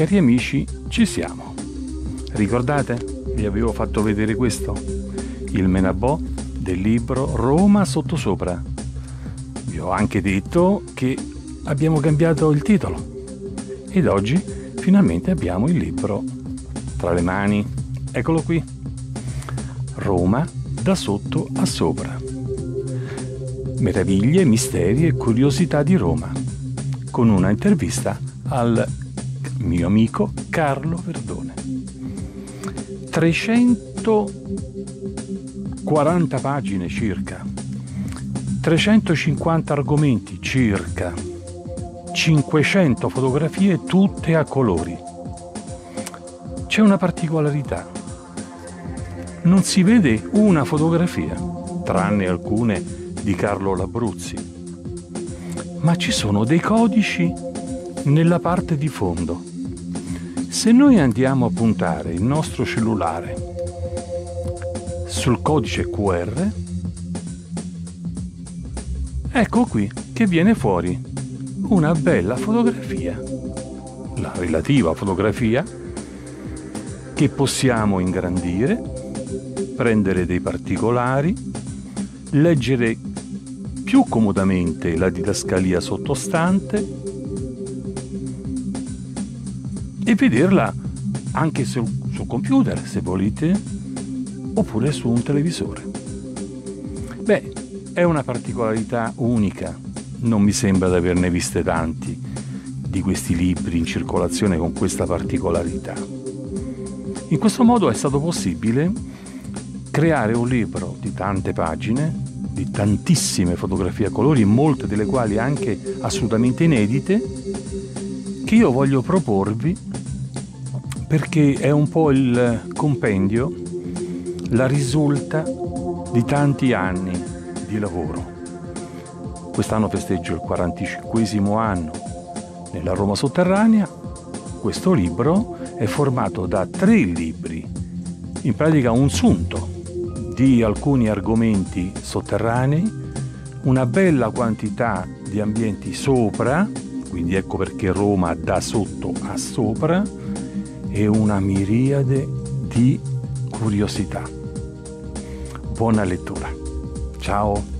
Cari amici, ci siamo. Ricordate? Vi avevo fatto vedere questo? Il menabò del libro Roma sottosopra. Vi ho anche detto che abbiamo cambiato il titolo ed oggi finalmente abbiamo il libro tra le mani. Eccolo qui. Roma da sotto a sopra. Meraviglie, misteri e curiosità di Roma, con una intervista al mio amico Carlo Verdone. 340 pagine circa, 350 argomenti circa, 500 fotografie tutte a colori. C'è una particolarità. Non si vede una fotografia, tranne alcune di Carlo Labruzzi, ma ci sono dei codici nella parte di fondo se noi andiamo a puntare il nostro cellulare sul codice QR, ecco qui che viene fuori una bella fotografia, la relativa fotografia che possiamo ingrandire, prendere dei particolari, leggere più comodamente la didascalia sottostante e vederla anche sul, sul computer se volete oppure su un televisore. Beh, è una particolarità unica, non mi sembra di averne viste tanti di questi libri in circolazione con questa particolarità. In questo modo è stato possibile creare un libro di tante pagine, di tantissime fotografie a colori, molte delle quali anche assolutamente inedite, che io voglio proporvi perché è un po' il compendio, la risulta di tanti anni di lavoro. Quest'anno festeggio il 45 anno nella Roma sotterranea. Questo libro è formato da tre libri, in pratica un sunto di alcuni argomenti sotterranei, una bella quantità di ambienti sopra, quindi ecco perché Roma da sotto a sopra, e una miriade di curiosità. Buona lettura. Ciao.